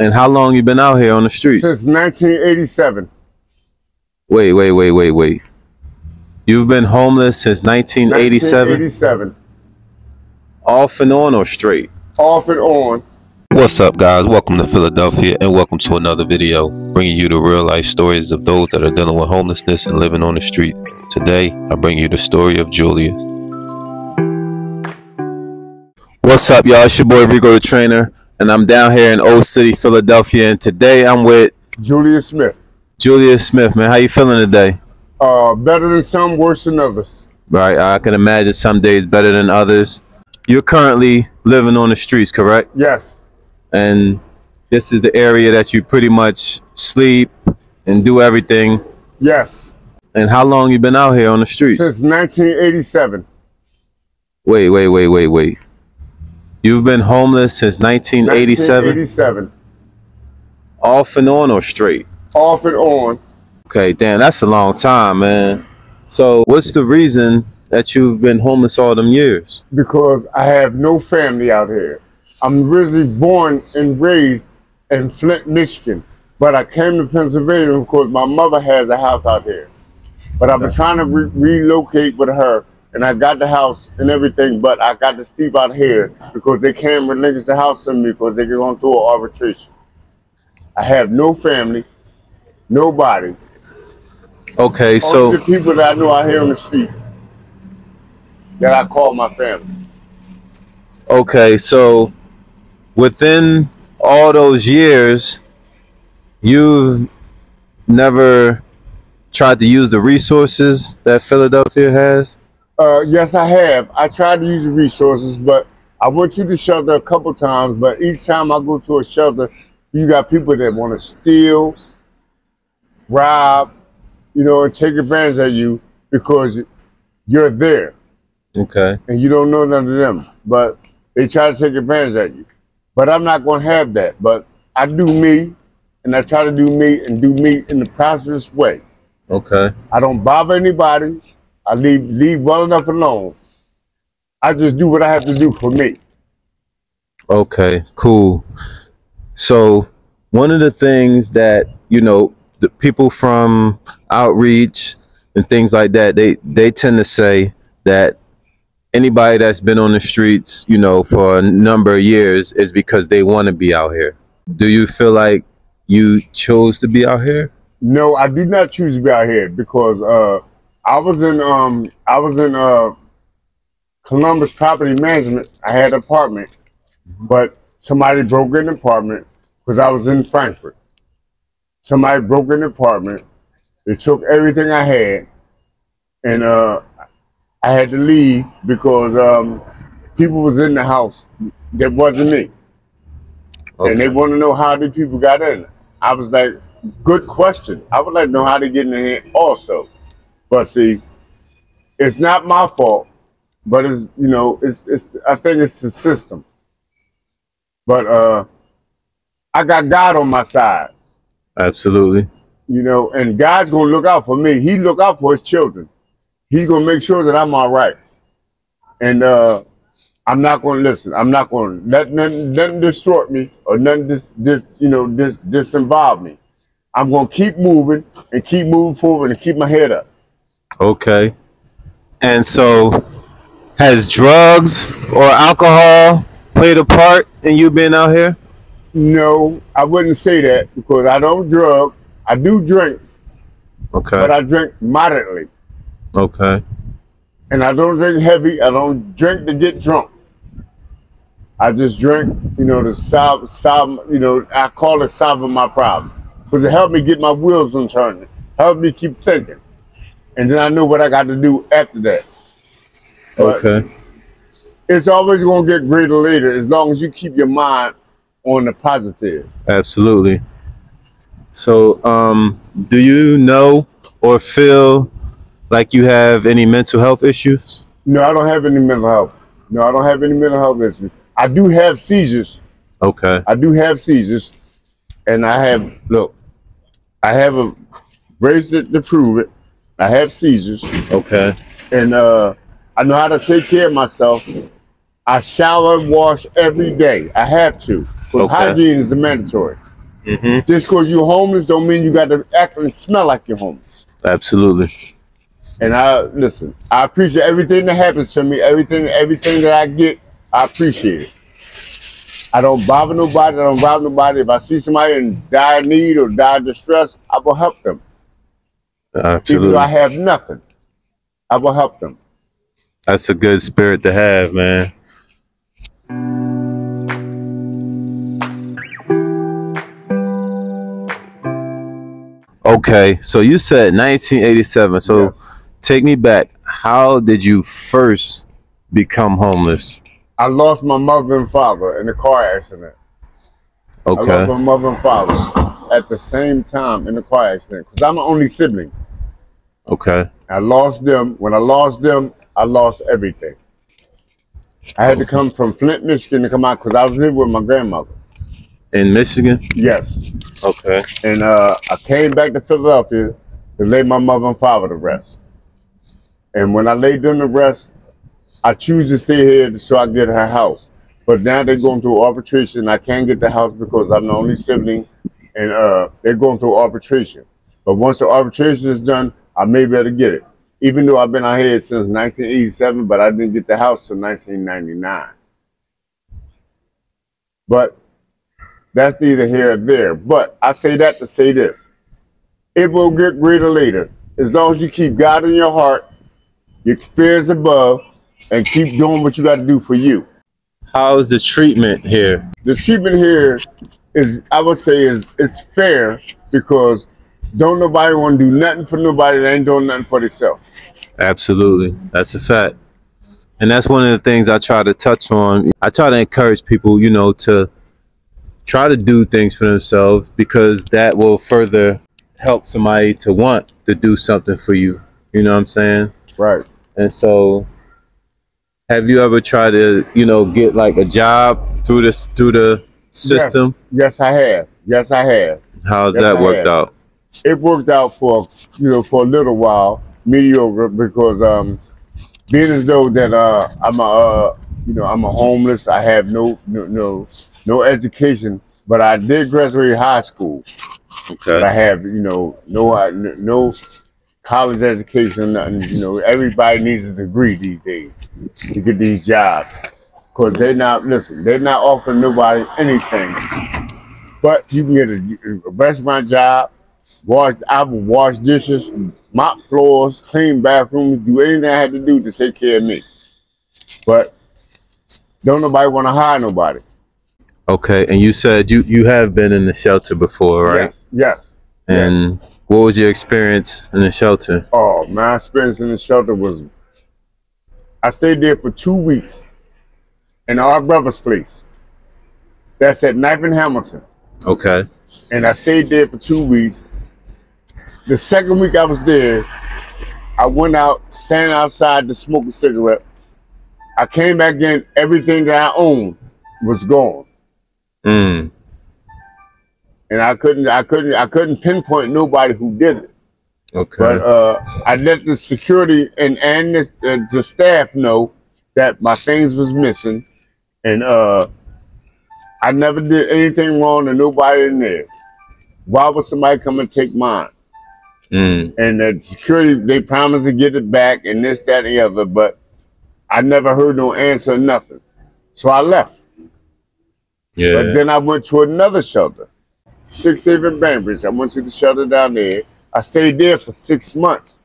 And how long you been out here on the streets? Since 1987. Wait, wait, wait, wait, wait. You've been homeless since 1987? 1987. Off and on or straight? Off and on. What's up, guys? Welcome to Philadelphia and welcome to another video bringing you the real life stories of those that are dealing with homelessness and living on the street. Today, I bring you the story of Julius. What's up, y'all? It's your boy Reko the Trainer, and I'm down here in Old City, Philadelphia, and today I'm with Julius Smith. Julius Smith, man. How you feeling today? Uh, better than some, worse than others. Right, I can imagine some days better than others. You're currently living on the streets, correct? Yes. And this is the area that you pretty much sleep and do everything. Yes. And how long you been out here on the streets? Since 1987. Wait, wait, wait, wait, wait. You've been homeless since 1987? 1987. Off and on or straight? Off and on. Okay, damn, that's a long time, man. So, what's the reason that you've been homeless all them years? Because I have no family out here. I'm originally born and raised in Flint, Michigan. But I came to Pennsylvania because my mother has a house out here. But I've been trying to re- relocate with her and I got the house and everything, but I got to sleep out here because they can't relinquish the house to me because they're going through an arbitration. I have no family, nobody. Okay, so Only the people that I know out here on the street that I call my family. okay, so within all those years, you've never tried to use the resources that Philadelphia has? Uh, yes, I have. I tried to use the resources, but I went to the shelter a couple times. But each time I go to a shelter, you got people that want to steal, rob, you know, and take advantage of you because you're there Okay. and you don't know none of them. But they try to take advantage of you. But I'm not going to have that. But I do me, and I try to do me and do me in the prosperous way. Okay. I don't bother anybody. I leave leave well enough alone. I just do what I have to do for me. Okay, cool. So, one of the things that, you know, the people from outreach and things like that, they they tend to say that anybody that's been on the streets, you know, for a number of years is because they want to be out here. Do you feel like you chose to be out here? No, I do not choose to be out here because uh, I was in um I was in uh Columbus Property Management. I had an apartment, but somebody broke in the apartment because I was in Frankford. Somebody broke in the apartment. They took everything I had, and uh, I had to leave because um, people was in the house that wasn't me, and they want to know how the people got in. I was like, good question. I would like to know how they get in here also. But see, it's not my fault, but it's you know, it's it's I think it's the system. But uh I got God on my side, Absolutely. you know, and God's gonna look out for me. He look out for his children. He's gonna make sure that I'm all right. And uh I'm not gonna listen. I'm not gonna let nothing, nothing distort me or nothing dis, dis you know dis disinvolve me. I'm gonna keep moving and keep moving forward and keep my head up. Okay. And so, has drugs or alcohol played a part in you being out here? No, I wouldn't say that because I don't drug. I do drink, Okay. but I drink moderately. okay. And I don't drink heavy. I don't drink to get drunk. I just drink, you know, to solve, solve, you know, I call it solving my problem. Because it helped me get my wheels on turning. Helped me keep thinking. And then I knew what I got to do after that. But Okay. it's always going to get greater later as long as you keep your mind on the positive. Absolutely. So, um, do you know or feel like you have any mental health issues? No, I don't have any mental health. No, I don't have any mental health issues. I do have seizures. Okay. I do have seizures, and I have look. I have a bracelet to prove it. I have seizures, Okay. and uh, I know how to take care of myself. I shower and wash every day. I have to. Because Okay. hygiene is mandatory. Mm-hmm. Just because you're homeless don't mean you got to act and smell like you're homeless. Absolutely. And I listen, I appreciate everything that happens to me, everything, everything that I get, I appreciate it. I don't bother nobody, I don't rob nobody. If I see somebody in dire need or dire distress, I will help them. Even Absolutely. though I have nothing. I will help them. That's a good spirit to have, man. Okay, so you said 1987. So Yes. take me back. How did you first become homeless? I lost my mother and father in a car accident. Okay. I lost my mother and father at the same time in a car accident because I'm the only sibling. Okay. I lost them. When I lost them, I lost everything. I had to come from Flint, Michigan to come out because I was living with my grandmother. In Michigan? Yes. Okay. And uh, I came back to Philadelphia to lay my mother and father to rest. And when I laid them to rest, I choose to stay here so I get her house. But now they're going through arbitration. I can't get the house because I'm the only sibling, and uh, they're going through arbitration. But once the arbitration is done, I may be able to get it. Even though I've been out here since 1987, but I didn't get the house till 1999. But that's neither here or there. But I say that to say this. It will get greater later. As long as you keep God in your heart, your experience above, and keep doing what you got to do for you. How's the treatment here? The treatment here is, I would say, is is fair because don't nobody want to do nothing for nobody that ain't doing nothing for themselves. Absolutely. That's a fact. And that's one of the things I try to touch on. I try to encourage people, you know, to try to do things for themselves because that will further help somebody to want to do something for you. You know what I'm saying? Right. And so have you ever tried to, you know, get like a job through this through the system? Yes, I have. Yes, I have. How's Yes, that I worked have. out? It worked out for you know for a little while mediocre because um being as though that uh I'm a uh, you know I'm a homeless I have no no no, no education but I did graduate high school. But I have you know no uh, no college education nothing you know everybody needs a degree these days to get these jobs because they're not listen they're not offering nobody anything. But you can get a, a restaurant job wash I would wash dishes, mop floors, clean bathrooms, do anything I had to do to take care of me. But don't nobody want to hire nobody. Okay. And you said you you have been in the shelter before, right? Yes, yes. And what was your experience in the shelter? Oh, my experience in the shelter was I stayed there for two weeks in our brother's place. That's at Ninth and Hamilton. Okay. and I stayed there for two weeks. The second week I was there, I went out, stand outside to smoke a cigarette. I came back in, everything that I owned was gone. Mm. And I couldn't I couldn't I couldn't pinpoint nobody who did it. Okay. But uh, I let the security and and the, uh, the staff know that my things was missing, and uh, I never did anything wrong to nobody in there. Why would somebody come and take mine? Mm. And the security they promised to get it back, and this, that, and the other, but I never heard no answer, nothing. So I left. Yeah. But then I went to another shelter, Six Haven Bainbridge. I went to the shelter down there. I stayed there for six months.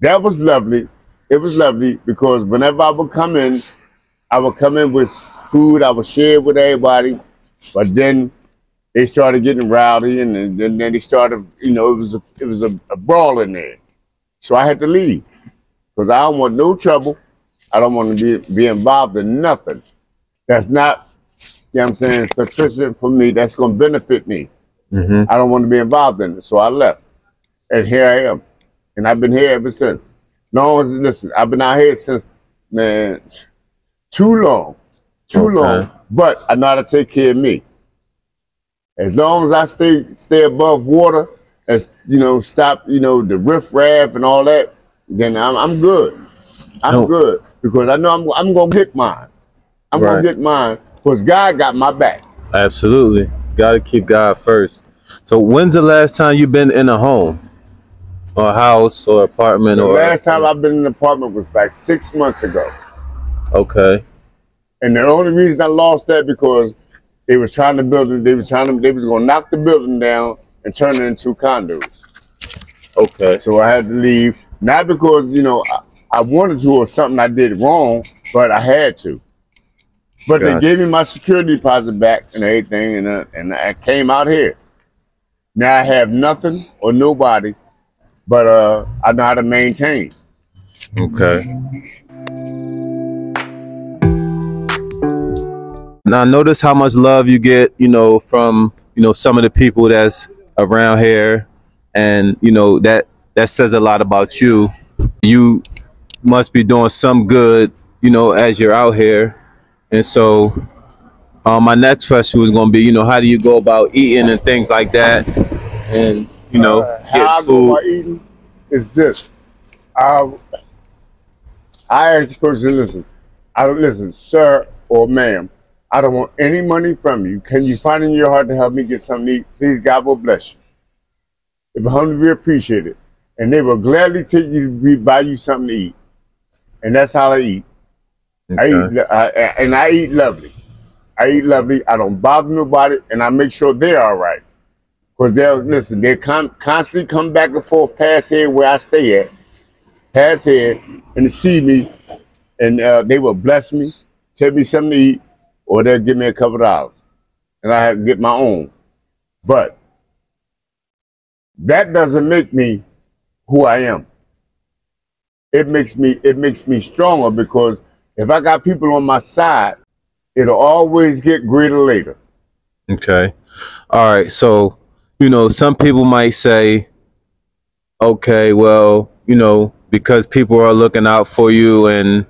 That was lovely. It was lovely because whenever I would come in, I would come in with food. I would share it with everybody. But then they started getting rowdy, and then, then then they started. You know, it was a it was a, a brawl in there. So I had to leave because I don't want no trouble. I don't want to be be involved in nothing. That's not you know what I'm saying, sufficient for me, that's gonna benefit me. Mm-hmm. I don't want to be involved in it. So I left. And here I am. And I've been here ever since. No one's listen, I've been out here since man too long. Too Okay. long. But I know how to take care of me. As long as I stay stay above water, as you know, stop, you know, the riff raff and all that, then I'm I'm good. I'm No. good. Because I know I'm I'm gonna get mine. I'm Right. gonna get mine because God got my back. Absolutely. Got to keep God first. So when's the last time you've been in a home, or a house, or apartment, The or last time I've been in an apartment was like six months ago. Okay, And the only reason I lost that because they was trying to build it, they was trying to they was gonna knock the building down and turn it into condos. okay, So I had to leave. Not because, you know, I, I wanted to or something I did wrong, but I had to. But Gotcha. they gave me my security deposit back and everything, and uh, and I came out here. Now I have nothing or nobody, but uh, I know how to maintain. okay. Now notice how much love you get, you know, from you know some of the people that's around here, and you know that that says a lot about you. You must be doing some good, you know, as you're out here, and so um, my next question was going to be, you know, how do you go about eating and things like that, and you know, Uh, how I get go about eating is this. I I ask the person, listen, I don't listen, sir or ma'am. I don't want any money from you. Can you find in your heart to help me get something to eat? Please, God will bless you. It will humbly be appreciated. And they will gladly take you to be, buy you something to eat. And that's how I eat. I eat, I, and I eat lovely. I eat lovely. I don't bother nobody, and I make sure they're all right. Cause they'll listen. They con- constantly come back and forth past here where I stay at, past here, and see me, and uh, they will bless me, tell me something to eat, or they'll give me a couple dollars, and I have to get my own. But that doesn't make me who I am. It makes me it makes me stronger because if I got people on my side, it'll always get greater later. Okay. All right. So, you know, some people might say, okay, well, you know, because people are looking out for you and,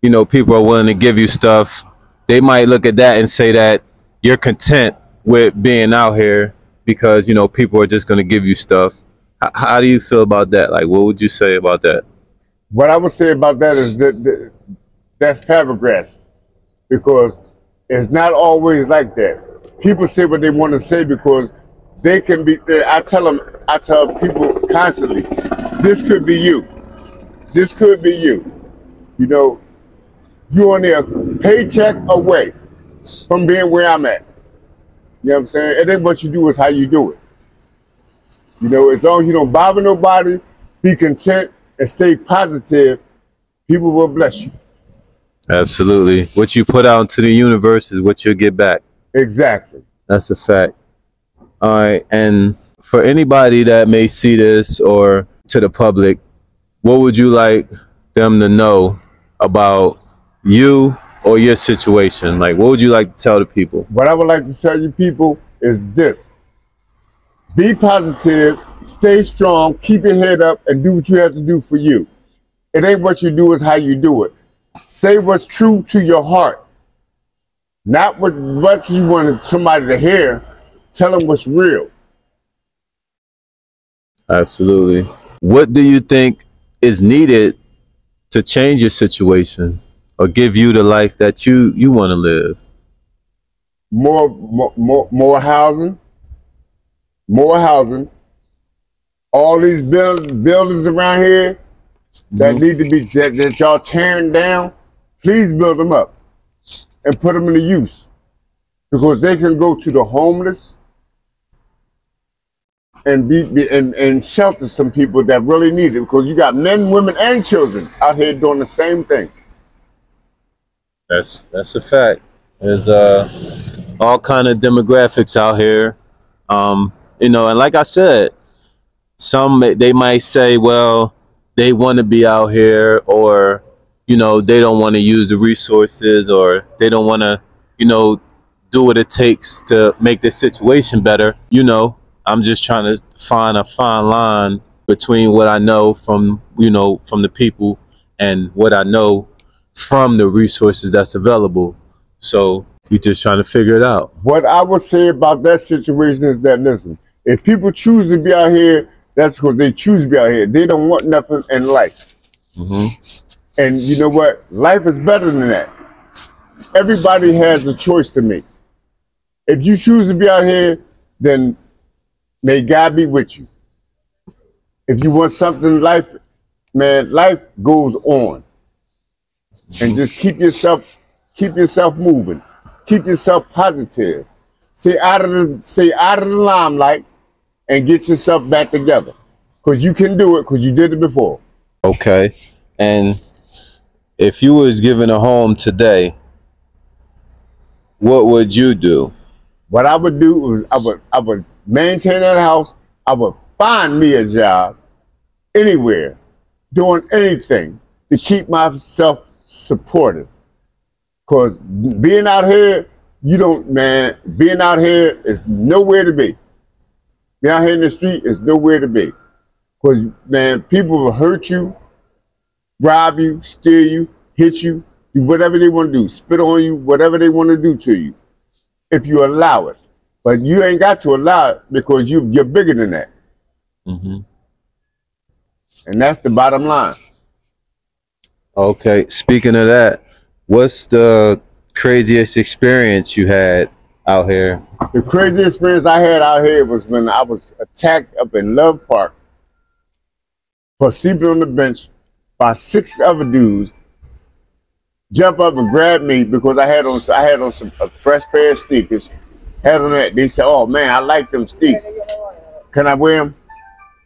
you know, people are willing to give you stuff, they might look at that and say that you're content with being out here because, you know, people are just going to give you stuff. H- how do you feel about that? Like, what would you say about that? What I would say about that is that, that that's Fabregas because it's not always like that. People say what they want to say because they can be. Eh, I tell them, I tell people constantly, this could be you. This could be you. You know, you're only a paycheck away from being where I'm at. You know what I'm saying? It ain't what you do, is how you do it. You know, as long as you don't bother nobody, be content and stay positive, people will bless you. Absolutely. What you put out into the universe is what you'll get back. Exactly. That's a fact. All right. And for anybody that may see this or to the public, what would you like them to know about you or your situation? Like, what would you like to tell the people? What I would like to tell you people is this. Be positive, stay strong, keep your head up, and do what you have to do for you. It ain't what you do, it's how you do it. Say what's true to your heart. Not what, what you want somebody to hear. Tell them what's real. Absolutely. What do you think is needed to change your situation or give you the life that you you want to live? More, more, more, more housing. More housing. All these build, buildings around here that mm-hmm. need to be that, that y'all tearing down, please build them up and put them into use because they can go to the homeless and be, be and, and shelter some people that really need it because you got men, women, and children out here doing the same thing. That's that's a fact. There's uh all kind of demographics out here. Um, you know, and like I said, some they might say, well, they want to be out here, or you know, they don't want to use the resources, or they don't want to, you know, do what it takes to make the situation better. You know, I'm just trying to find a fine line between what I know from you know from the people and what I know from the resources that's available. So you're just trying to figure it out. What I would say about that situation is that listen, if people choose to be out here, that's because they choose to be out here. They don't want nothing in life. Mm-hmm. And you know what? Life is better than that. Everybody has a choice to make. If you choose to be out here, then May God be with you. If you want something in life, man, life goes on. And just keep yourself, keep yourself moving. Keep yourself positive. Stay out of the stay out of the limelight and get yourself back together. Cause you can do it because you did it before. Okay. And if you was given a home today, what would you do? What I would do was I would I would maintain that house. I would find me a job anywhere, doing anything to keep myself supported. Cause being out here, you don't man, being out here is nowhere to be. Being out here in the street is nowhere to be. Cause man, people will hurt you, rob you, steal you, hit you, do whatever they want to do, spit on you, whatever they want to do to you, if you allow it. But you ain't got to allow it because you you're bigger than that, hmm and that's the bottom line. Okay. Speaking of that, what's the craziest experience you had out here? The craziest experience I had out here was when I was attacked up in Love Park for sleeping on the bench by six other dudes. Jump up and grab me because I had on I had on some a fresh pair of sneakers. Had on that. They said, "Oh man, I like them sneakers. Can I wear them?"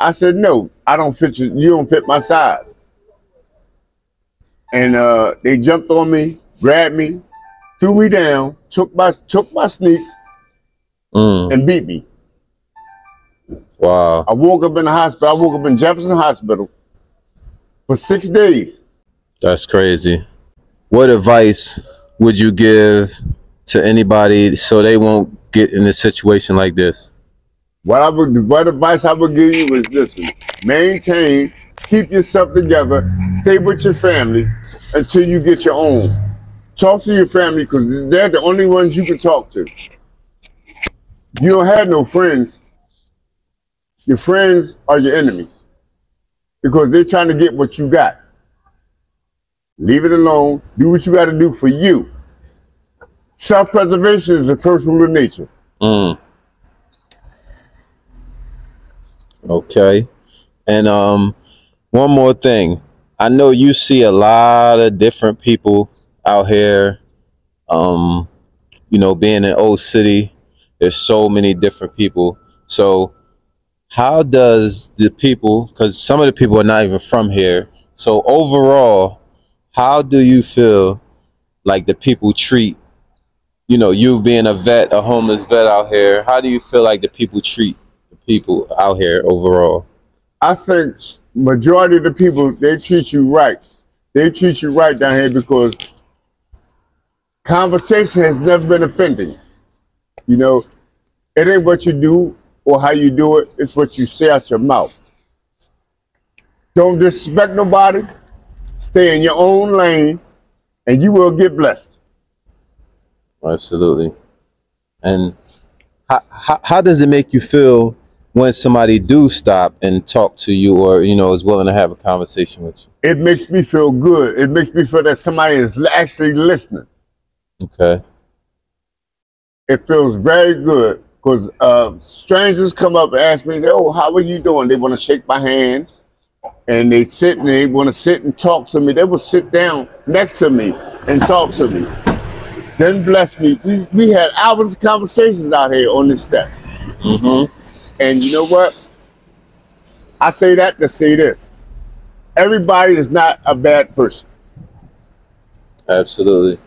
I said, "No, I don't fit you. You don't fit my size." And uh, they jumped on me, grabbed me, threw me down, took my took my sneaks, Mm, and beat me. wow. I woke up in the hospital. I woke up in Jefferson Hospital for six days. That's crazy. What advice would you give to anybody so they won't get in a situation like this? What I would, what advice I would give you is listen: maintain, keep yourself together, stay with your family until you get your own. Talk to your family because they're the only ones you can talk to. You don't have no friends. Your friends are your enemies because they're trying to get what you got. Leave it alone. Do what you got to do for you. Self-preservation is the first rule of nature. Mm. Okay. And um one more thing. I know you see a lot of different people out here. Um, you know, being in Old City, there's so many different people. So how does the people because some of the people are not even from here. So overall, how do you feel like the people treat you know, you being a vet, a homeless vet out here, how do you feel like the people treat the people out here overall? I think majority of the people they treat you right. They treat you right down here because conversation has never been offending. You know, it ain't what you do or how you do it, it's what you say out your mouth. Don't disrespect nobody, stay in your own lane, and you will get blessed. Absolutely. And how, how, how does it make you feel when somebody do stop and talk to you or, you know, is willing to have a conversation with you? It makes me feel good. It makes me feel that somebody is actually listening. Okay. It feels very good because uh, strangers come up and ask me, "Oh, how are you doing?" They want to shake my hand, and they sit and they want to sit and talk to me. They will sit down next to me and talk to me. Then bless me. We, we had hours of conversations out here on this step. Mm-hmm. And you know what? I say that to say this: everybody is not a bad person. Absolutely.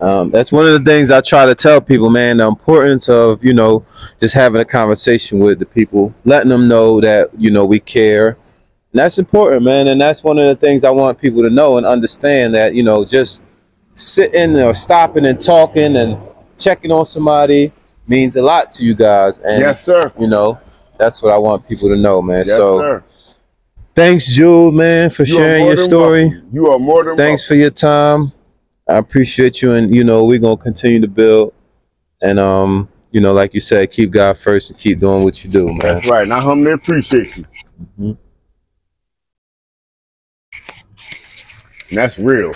Um, that's one of the things I try to tell people, man, the importance of, you know, just having a conversation with the people, letting them know that, you know, we care. And that's important, man. And that's one of the things I want people to know and understand that, you know, just sitting or stopping and talking and checking on somebody means a lot to you guys. And, yes, sir. you know, that's what I want people to know, man. Yes, so sir. thanks, Jewel, man, for You sharing your story. welcome. You are more than Thanks for your time. I appreciate you, and you know we're gonna continue to build. And um, you know, like you said, keep God first and keep doing what you do, man. That's right. And I humbly appreciate you. Mhm. And that's real.